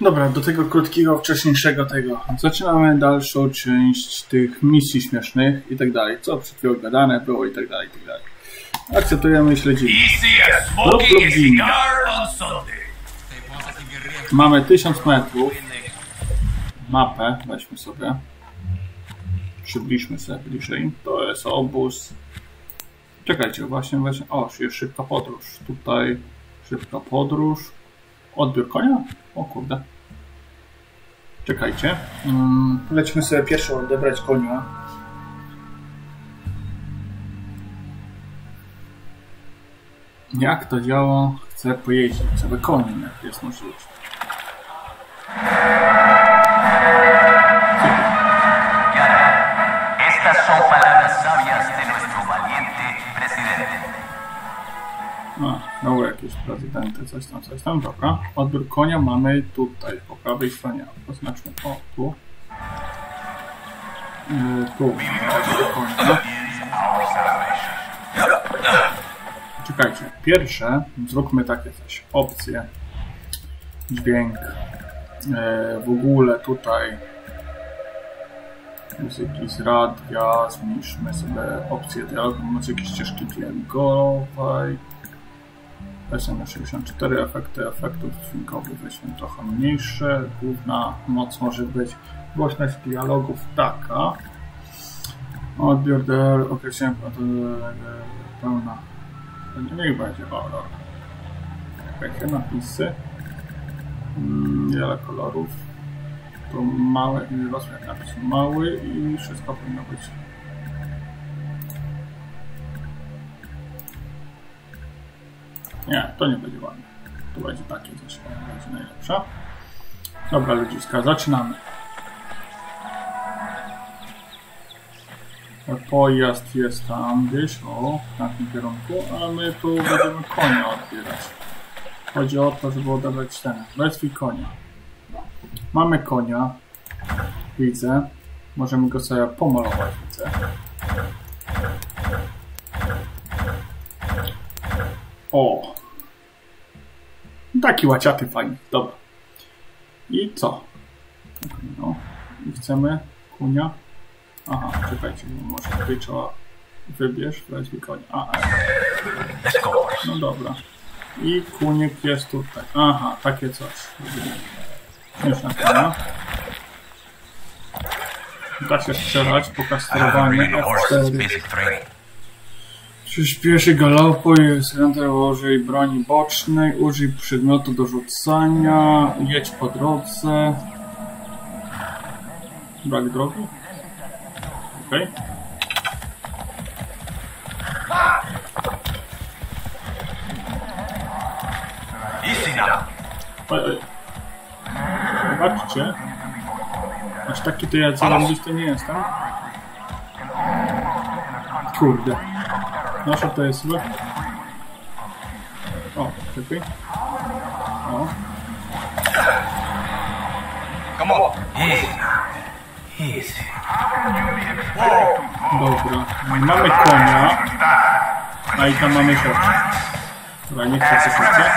Dobra, do tego krótkiego, wcześniejszego tego. Zaczynamy dalszą część tych misji śmiesznych i tak dalej. Co przed chwilą gadane było i tak dalej, i tak dalej. Akceptujemy i śledzimy. Mamy 1000 metrów. Mapę weźmy sobie. Przybliżmy sobie bliżej. To jest obóz. Czekajcie, właśnie, właśnie. O, jest szybka podróż. Tutaj szybka podróż. Odbiór konia? O kurde. Czekajcie. Mm, lećmy sobie pierwszą odebrać konia. Jak to działa? Chcę pojeździć sobie koniem, jak jest możliwość. Znowu jakieś prezydenty, coś tam, coś tam, dobra. Odbiór konia mamy tutaj, po prawej stronie. Oznaczmy, o, tu. Yy, tu, konia. Czekajcie, pierwsze zróbmy takie coś. Opcje, dźwięk, yy, w ogóle tutaj muzyki z radia, zmniejszymy sobie opcję dialogu, muzyki ścieżki dźwiękowej. Na 64 efekty efektów dźwiękowych, weźmy trochę mniejsze. Główna moc może być głośność dialogów taka. Odbiór DL określenia e, pełna. Niech będzie, dobra. Jakie napisy. Mm, Wiele kolorów. To małe i rozmiar napisu mały i wszystko powinno być Nie, to nie będzie ładne. To będzie takie coś, to będzie najlepsze. Dobra, ludziska, zaczynamy. Pojazd jest tam gdzieś, o, w takim kierunku, a my tu będziemy konia odbierać. Chodzi o to, żeby odebrać ten, wezwij konia. Mamy konia, widzę. Możemy go sobie pomalować, widzę. O! Taki łaciaty fajny, dobra. I co? No, i chcemy kunia. Aha, czekajcie, może tutaj trzeba wybierz, weźmie konia. A. No dobra. I kunik jest tutaj. Aha, takie coś. Śmieszna konia. Da się strzelać, pokaz sterowania F4. Przyspieszy galopu jest renter użyj broni bocznej, użyj przedmiotu do rzucania, jedź po drodze. Brak drogi? Okej. Now. Oj, oj. Zobaczcie. Aż taki to ja zarąbisty nie jestem. Kurde. Nasza to jest złe. O, czekaj. O, Come on. Easy. Dobra. Mamy konia. A i tam mamy rzecz. Dobra, nie chcę coś chcę.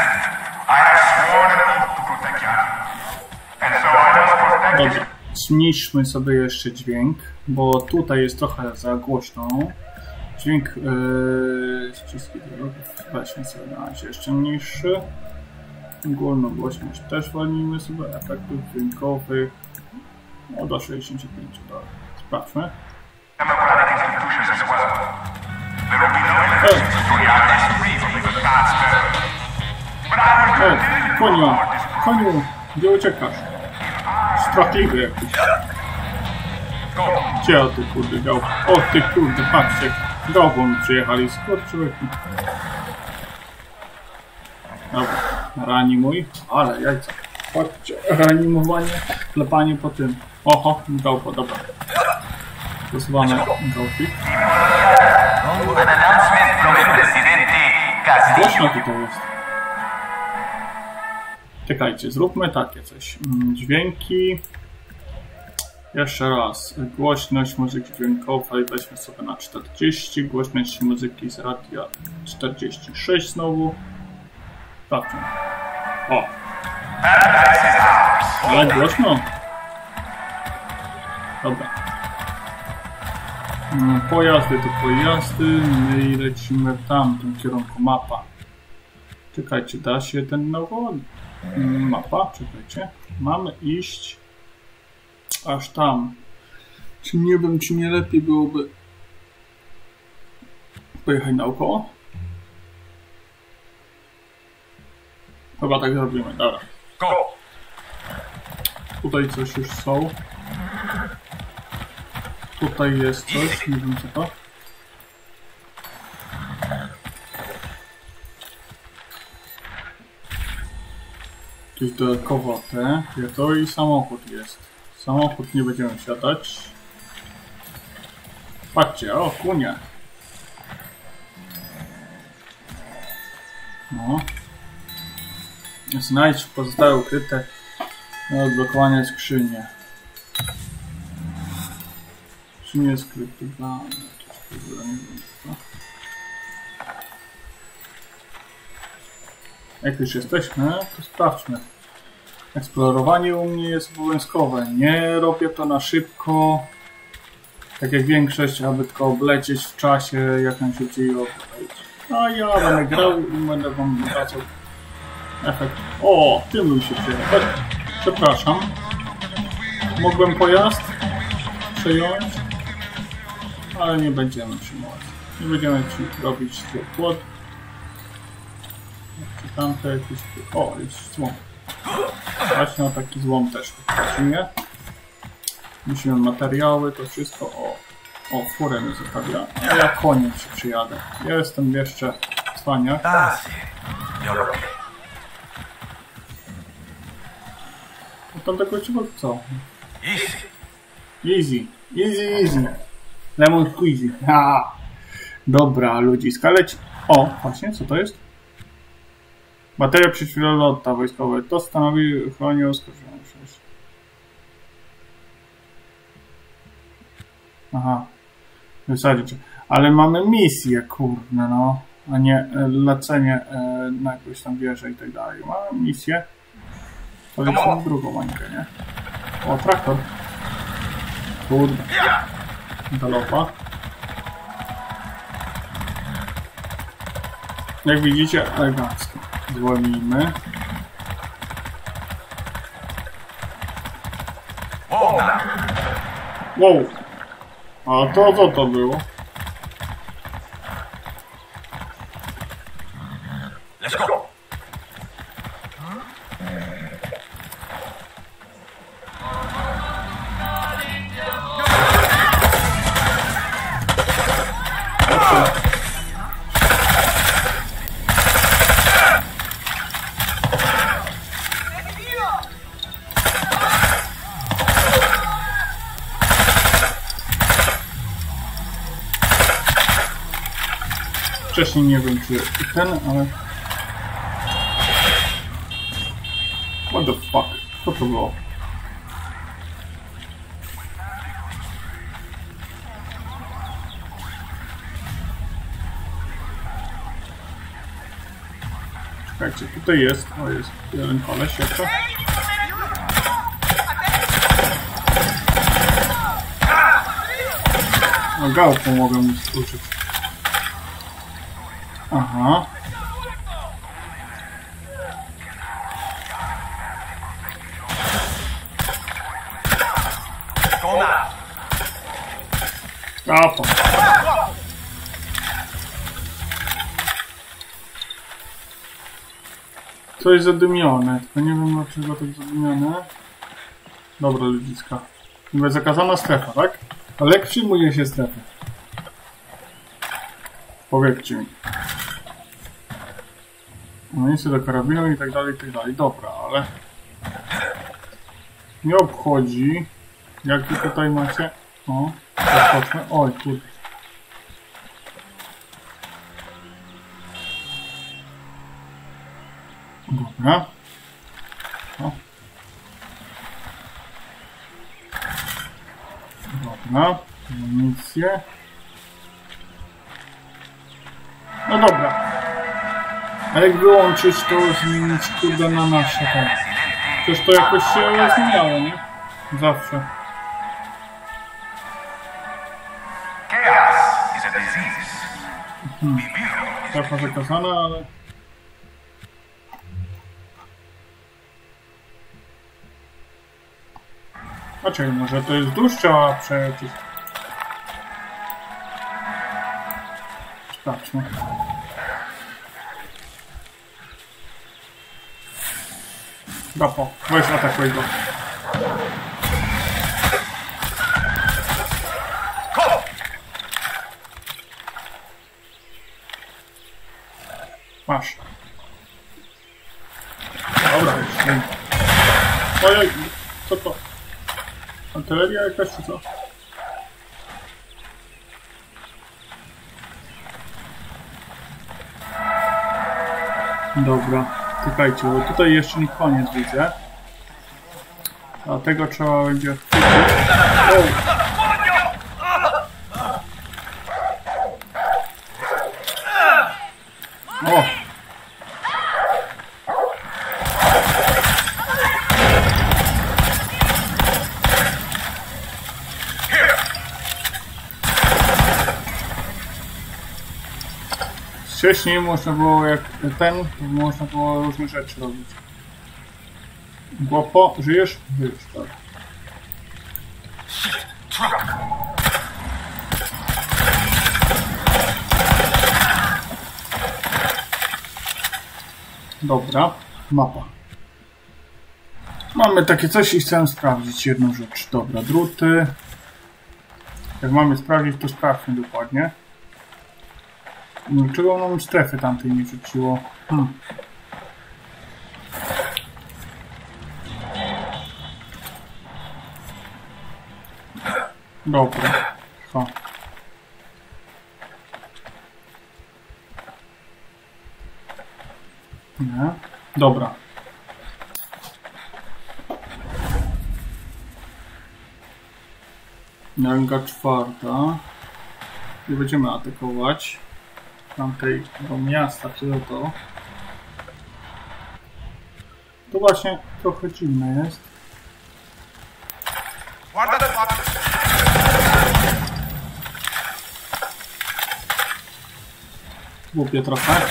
Dobra, zmniejszmy sobie jeszcze dźwięk, bo tutaj jest trochę za głośno. Dźwięk yy, ściski dialogów weźmy sobie na razie jeszcze mniejszy. Ogólną głośność też walnijmy sobie, efektów dźwiękowych no, do 65. Dobra, sprawdźmy. to koniu, koniu, gdzie uciekasz? Strachliwy jakiś. Gdzie o ty kurde gał? O ty kurde, patrzcie. Mi przyjechali, skurczyły. Dobra, reanimuj. Ale jajca. Chodźcie, reanimowanie, klepanie po tym. Oho, gałpo, dobra. Stosowane gałki. Głośno tutaj jest. Czekajcie, zróbmy takie coś. Mm, Dźwięki. Jeszcze raz. Głośność muzyki dźwiękowej weźmy sobie na 40. Głośność muzyki z radia 46 znowu. Sprawdźmy. O. Ale głośno. Dobra. Mm, Pojazdy to pojazdy, my lecimy w tamtym kierunku. Mapa. Czekajcie, da się ten nowo? Mm, Mapa, czekajcie. Mamy iść aż tam. Czy nie wiem, czy nie lepiej byłoby pojechać naokoło? Chyba tak zrobimy, dobra. Go! Tutaj coś już są. Tutaj jest coś, nie wiem co to. Jakieś dodatkowo te, to i samochód jest. Samochód nie będziemy siadać. Patrzcie, o kunie. No. Znajdź pozostałe ukryte na odblokowanie skrzynie. Skrzynie skryptowane. Jak już jesteśmy, to sprawdźmy. Eksplorowanie u mnie jest obowiązkowe. Nie robię to na szybko. Tak jak większość, aby tylko oblecieć w czasie, jak najszybciej obejść. A ja będę grał i będę wam wracał efekt. O, tym mi się przyjechać. Przepraszam. Mogłem pojazd przejąć, ale nie będziemy przyjmować. Nie będziemy ci robić płot. Czy tamte jakieś... O, jest złom. Właśnie o taki złom też prosimy. Musimy materiały, to wszystko. O, o furę mi zostawia. A ja koniem się przyjadę. Ja jestem jeszcze cwaniak. Vi. Tam tego cicho co? Easy. Easy, easy, easy. Lemon squeezy. Ha! Dobra, ludziska, leci. O, właśnie, co to jest? Bateria przeciwlota wojskowa. To stanowi chronię oskarżoną. Aha. Wysadzić. Ale mamy misję, kurde, no. A nie e, lecenie e, na jakąś tam wieżę i tak dalej. Mamy misję. To jest tą drugą mańkę, nie? O, traktor. Kurde. Galopa. Jak widzicie, elegancko. Hola. Wow. A to co to było? Wcześniej nie wiem czy ten, ale... What the fuck? Co to było? Czekajcie, tutaj jest, o jest jeden koleś jeszcze. No gałką mogę mu uczyć. Aha. Now. Gałką. Coś zadymione, tylko nie wiem dlaczego tak zadymione. Dobra, ludziska. Niby zakazana strefa, tak? Ale jak przyjmuje się strefę? Powiedzcie mi. Amunicję do karabinu i tak dalej, i tak dalej. Dobra, ale... Nie obchodzi. Jakie tutaj macie... O, rozpocznę. Oj, kurde. Dobra. O. Dobra. Amunicję. No dobra. A jak wyłączyć to zmienić kurde na nasze ten. Przecież to jakoś się zmieniało, nie? Zawsze. Vivir is Trochę zakazane, ale... A czekaj, może to jest dłuższa przecież. Sprawdźmy. Gapo, weź atakuj go. Masz. Dobra, już. Ojej, co to? Artyleria jakaś czy co? Dobra, czekajcie, bo tutaj jeszcze nie koniec widzę. Dlatego trzeba będzie chwycić. O! Wcześniej można było, jak ten, można było różne rzeczy robić. Głopo, żyjesz? Żyjesz, tak. Dobra, mapa. Mamy takie coś i chcę sprawdzić jedną rzecz. Dobra, druty. Jak mamy sprawdzić, to sprawdźmy dokładnie. Dlaczego nam strefy tamtej nie rzuciło? Hmm. Dobra. Ha. Nie. Dobra. Nanga czwarta. I będziemy atakować tamtego miasta, czy to to. To właśnie trochę dziwne jest. Głupie trochę.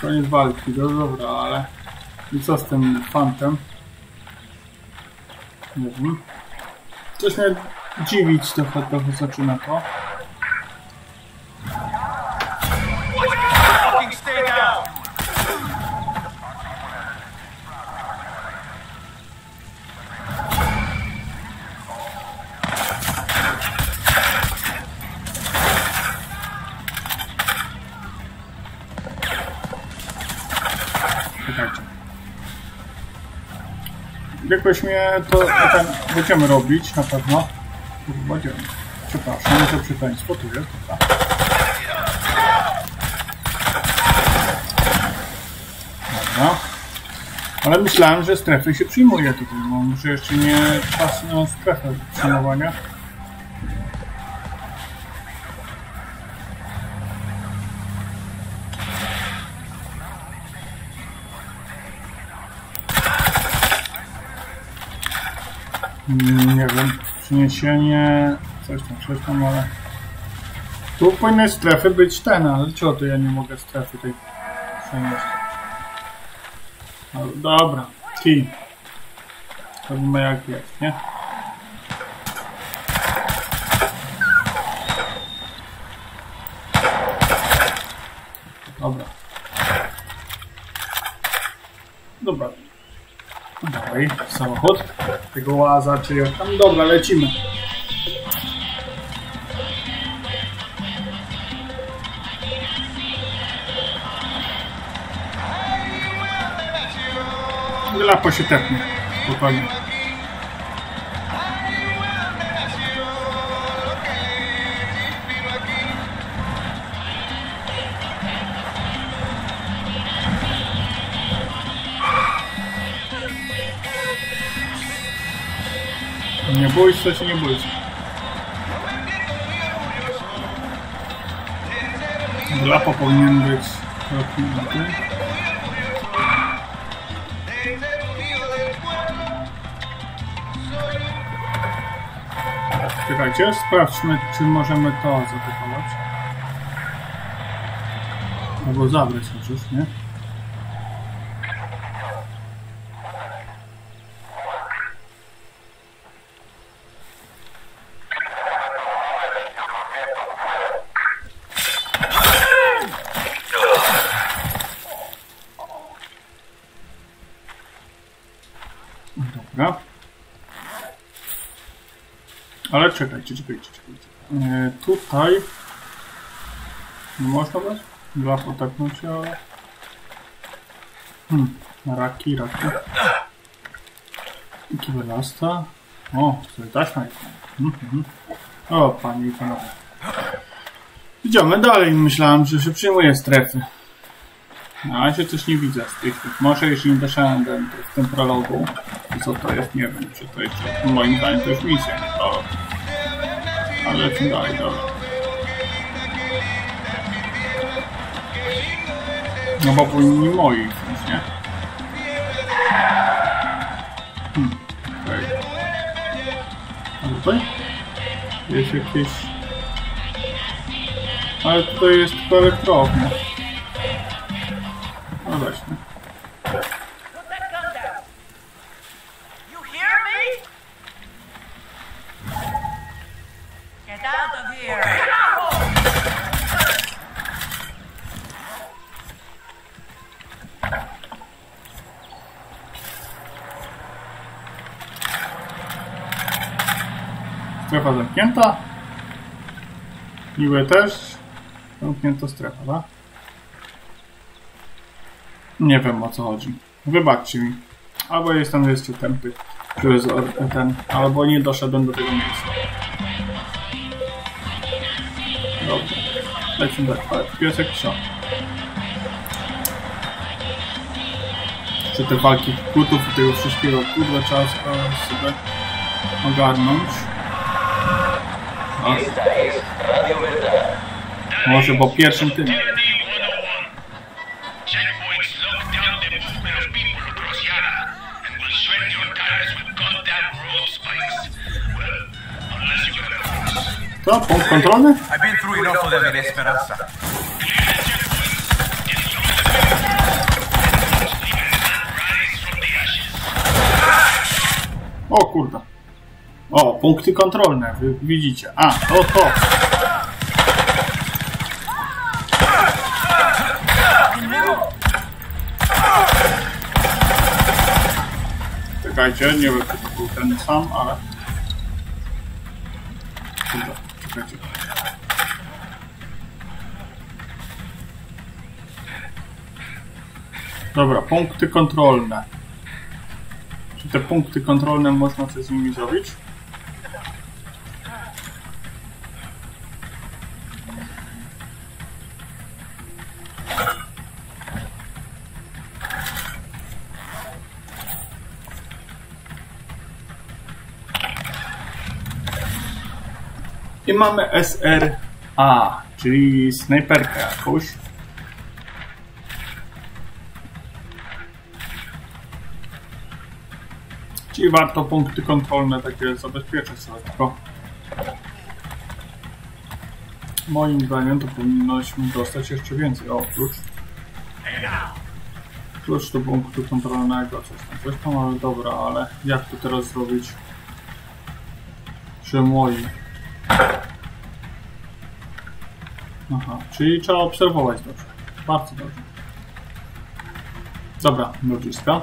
Koniec walki, no dobra, ale... I co z tym fantem? Wiem. Coś mnie dziwić trochę, trochę zaczyna to. Mnie to ten, będziemy robić na pewno. Będziemy. Przepraszam, to przekleństwo tu jest, dobra. Dobra. Ale myślałem, że strefy się przyjmuje tutaj, bo może jeszcze nie czas na strefę przyjmowania. Nie wiem, przyniesienie, coś tam, coś tam, ale... Tu powinny strefy być ten, ale co to ja nie mogę strefy tej przenieść? No, dobra, kij. Robimy jak jest, nie? Dobra. Dobra. Dalej, samochód. Tego łaza, czy jak tam. Dobra, lecimy. Lapo się tepnie. Spokojnie. bój, się nie bój. Lapa powinien być rocznicy. Czekajcie, sprawdźmy, czy możemy to zaatakować. Albo zabrać chociaż, nie? Ale czekajcie, czekajcie, czekajcie. E, tutaj nie można brać? Dla potaknąć, ale... Hmm, raki, raki. I kiwelasta. O, tutaj taśma jest. Mhm, mhm. O, panie i panowie. Idziemy dalej. Myślałem, że się przyjmuje strefy. Na razie coś nie widzę z tych. Może jeśli nie do, w tym prologu, to co to jest, nie wiem, czy to jeszcze, moim zdaniem to już misja, prolog. Ale dobra. No bo powinni moi wziąć, nie? Hmm, okej. A tutaj? Jest jakieś... Ale tutaj jest tylko elektrownia. Zamknięta. Niby też. Zamknięta strefa, tak? Nie wiem o co chodzi. Wybaczcie mi. Albo jestem jeszcze tępy, or- ten, albo nie doszedłem do tego miejsca. Dobrze. Lecimy. Ale Piesek psa. Czy te walki kutów i tego wszystkiego kurwa trzeba sobie ogarnąć. A, może po pierwszym tym. Co? Punkt kontrolny? O kurda. O, punkty kontrolne, widzicie. A, to to. Czekajcie, nie wiem, czy to był ten sam, ale... Kurda, czekajcie. Dobra, punkty kontrolne. Czy te punkty kontrolne można coś z nimi zrobić? I mamy SRA, czyli snajperkę jakąś. Czyli warto punkty kontrolne takie zabezpieczyć sobie tylko. Moim zdaniem to powinnośmy dostać jeszcze więcej. O, klucz. Do punktu kontrolnego, coś tam, coś tam, ale dobra, ale jak to teraz zrobić? Przy moi. Aha, czyli trzeba obserwować dobrze. Bardzo dobrze. Dobra, ludziska.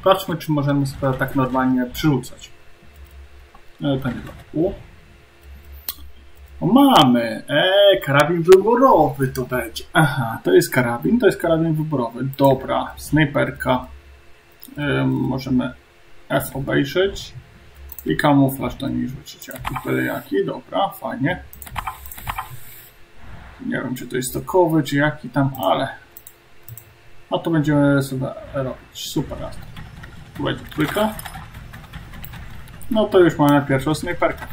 Sprawdźmy, czy możemy sobie tak normalnie przyrzucać. E, to nie. U. O, mamy! E, karabin wyborowy to będzie. Aha, to jest karabin, to jest karabin wyborowy. Dobra, snajperka. E, możemy F obejrzeć. I kamuflaż do niej rzucić. Jaki, byle jaki. Dobra, fajnie. Nie wiem, czy to jest stokowy, czy jaki tam, ale... A to będziemy sobie robić. Super. Tu będzie trójka. No to już mamy pierwszą snajperkę.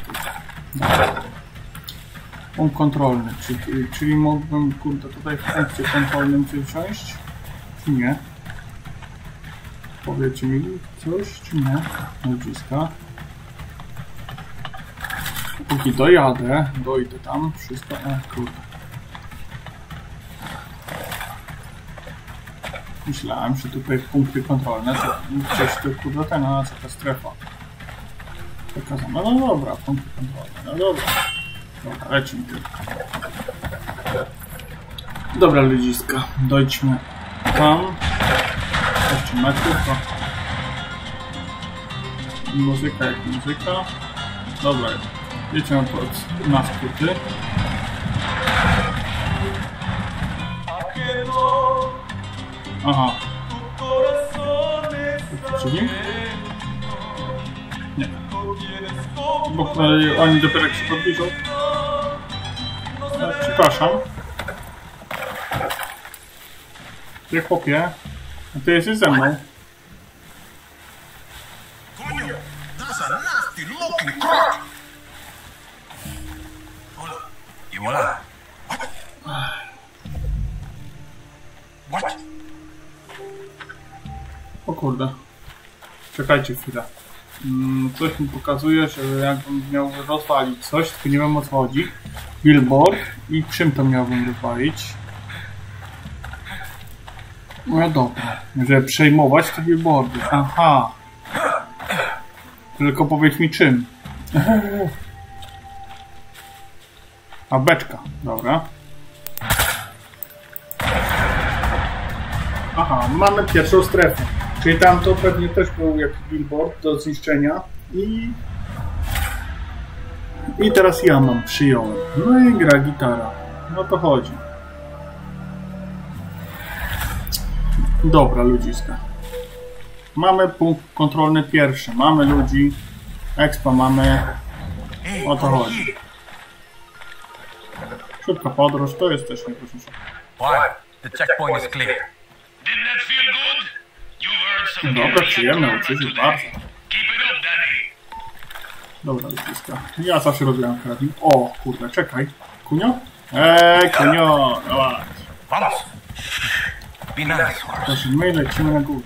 Punkt kontrolny, czyli, czyli mógłbym kurde tutaj w punkcie kontrolnym coś wziąć? Czy nie? Powiecie mi coś, czy nie? Ludziska. Póki dojadę, dojdę tam, wszystko, o kurde. Myślałem, że tutaj punkty kontrolne, to gdzieś tu kurde ten, a co ta strefa. Pokazano, no dobra, punkty kontrolne, no dobra. Dobra, lecimy tylko. Dobra ludziska, dojdźmy tam. Jeszcze metrów. Muzyka jak muzyka. Dobra, jedziemy pod na. Aha. Przeciwnik? Nie. Bo e, oni dopiero jak się podbliżą. E, Przepraszam. Ty chłopie. Ty jesteś ze mną. Czekajcie chwilę. Mm, coś mi pokazuje, że jakbym miał rozwalić coś, tylko nie wiem o co chodzi. Billboard i czym to miałbym rozwalić? No dobra, żeby przejmować te billboardy. Aha. Tylko powiedz mi czym. A beczka, dobra. Aha, mamy pierwszą strefę. Czyli tam to pewnie też był jakiś billboard do zniszczenia i... I teraz ja mam, przyjąłem. No i gra gitara. No to chodzi. Dobra, ludziska. Mamy punkt kontrolny pierwszy. Mamy ludzi. Expa mamy. O to chodzi. Szybka podróż, to jest też. Why? The checkpoint is clear. Didn't that feel Dobra, przyjemne, oczywiście, bardzo. Keep it up, Danny. Dobra, ludziska. Ja zawsze rozwijam karabin. O, kurde, czekaj. Kunio? Eee, kunio, dawaj. Vamos. Be nice, horse. Proszę, my lecimy na górę.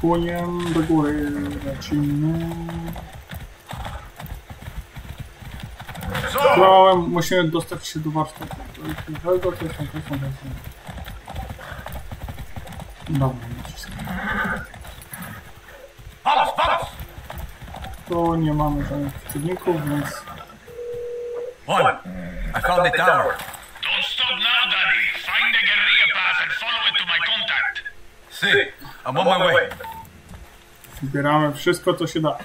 Kuniem do góry lecimy. No, musimy dostać się do warsztatu. To jest to jest tam, to jest tam. Dobra, ludziska. vamos, vamos. Tu nie mamy żadnych przeciwników, więc... One. I found the tower. Don't stop now, Danny. Find the guerrilla path and follow it to my contact. See, I'm on my way. Zbieramy wszystko, co się da.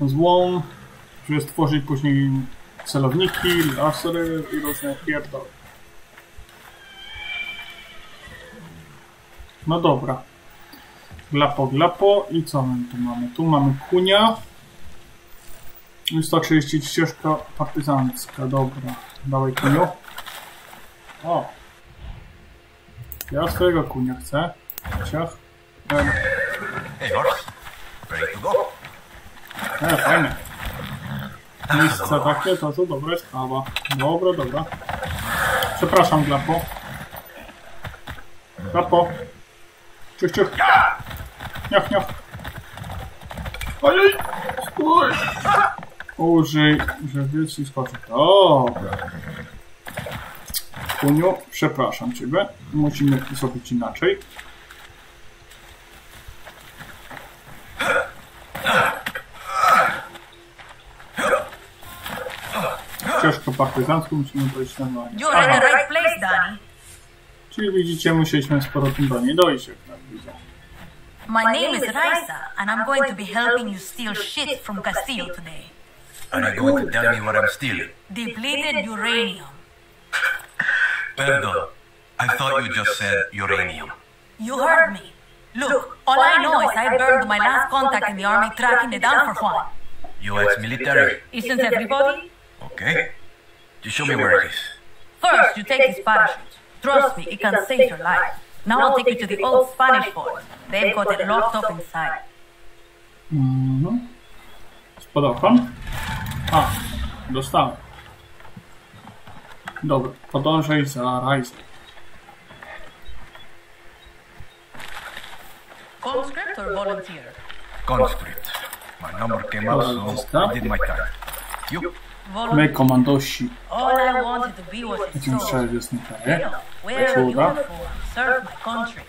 Złom, żeby stworzyć później celowniki, lasery i różne pierdoły. No dobra. Glapo, glapo. I co my tu mamy? Tu mamy kunia. I 130 ścieżka partyzancka. Dobra. Dawaj kuniu. O. Ja swojego kunia chcę. Ciach. Dobra. To go? E, fajnie. Miejsce takie to są dobre sprawa. Dobra, dobra. Przepraszam, Glapo. Glapo. Ciuch, ciuch. Niach, niach. Ojej! Stój! Użyj, żeby ci skoczył. Dobra. Kuniu, przepraszam Ciebie. Musimy zrobić inaczej. Ścieżkę partyzancką musimy dojść na Danny. Czyli widzicie, musieliśmy z powrotem do niej dojść. My name is Raisa, and I'm going to be helping you steal shit from Castillo today. Are you going to tell me what I'm stealing? Depleted uranium. Perdon. I thought you just said uranium. You heard me. Look, all I know is I burned my last contact in the army tracking it down for Juan. U.S. military. Isn't everybody? Okay. Just show me where it is. First, you take this parachute. Trust me, it can save your life. Now I'll take you to the old Spanish fort. They've got it locked up inside. Mhm. Spodał pan? A, dostałem. Dobra, podążaj za Ryzen. Conscript or volunteer? Conscript. My number came up, so I did my time. You? Volunteer. My komandosi. All I wanted to be was a soldier. strzelec jest nie You fair, know, nie? wear a Co uda? uniform, serve my country.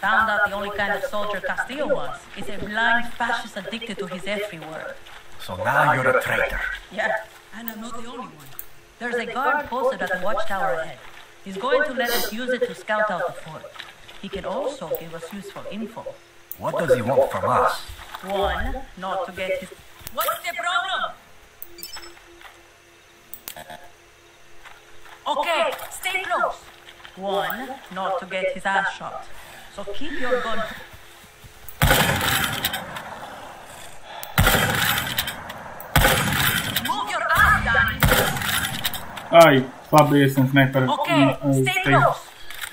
Found out the only kind of soldier Castillo wants is a blind fascist addicted to his every word. So now you're a traitor. Yeah, and I'm not the only one. There's a guard posted at the watchtower ahead. He's going to let us use it to scout out the fort. He can also give us useful info. What does he want from us? One, not to get his. What's the problem? Okay, stay close. One, not to get his ass shot. So keep your gun. Move your ass, Danny. Aj, słaby jestem snajper Okay, mm, stay close.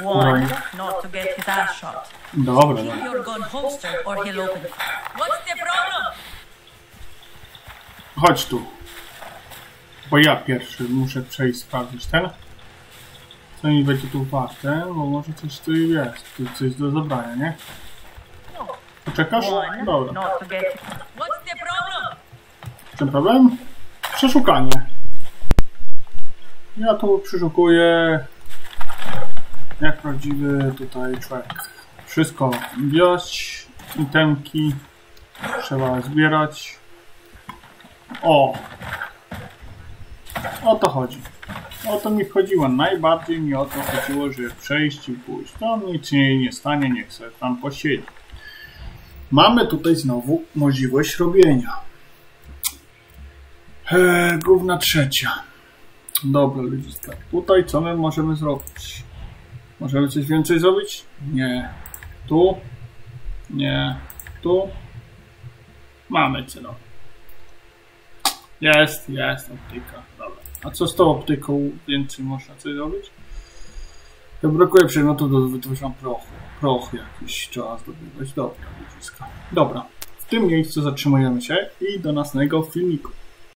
One, not to get his ass shot. Dobra, Keep your gun holstered or he'll open. What's the problem? Chodź tu. Bo ja pierwszy muszę przejść, sprawdzić ten. Co mi będzie tu warte, bo może coś tu jest. Tu coś do zabrania, nie? Poczekasz? One, Dobra. What's the problem? Ten problem? Przeszukanie. Ja tu przeszukuję jak prawdziwy tutaj człowiek. Wszystko wziąć, itemki trzeba zbierać. O! O to chodzi. O to mi chodziło. Najbardziej mi o to chodziło, żeby przejść i pójść. To nic się nie stanie, niech sobie tam posiedzi. Mamy tutaj znowu możliwość robienia. Eee, główna trzecia. Dobra, ludziska. Tutaj co my możemy zrobić? Możemy coś więcej zrobić? Nie. Tu? Nie. Tu? Mamy cyno. Jest, jest optyka. Dobra. A co z tą optyką więcej można coś zrobić? To brakuje przedmiotów do wytwarzania prochu. Proch jakiś trzeba zdobywać. Dobra, ludziska. Dobra. W tym miejscu zatrzymujemy się i do następnego filmiku.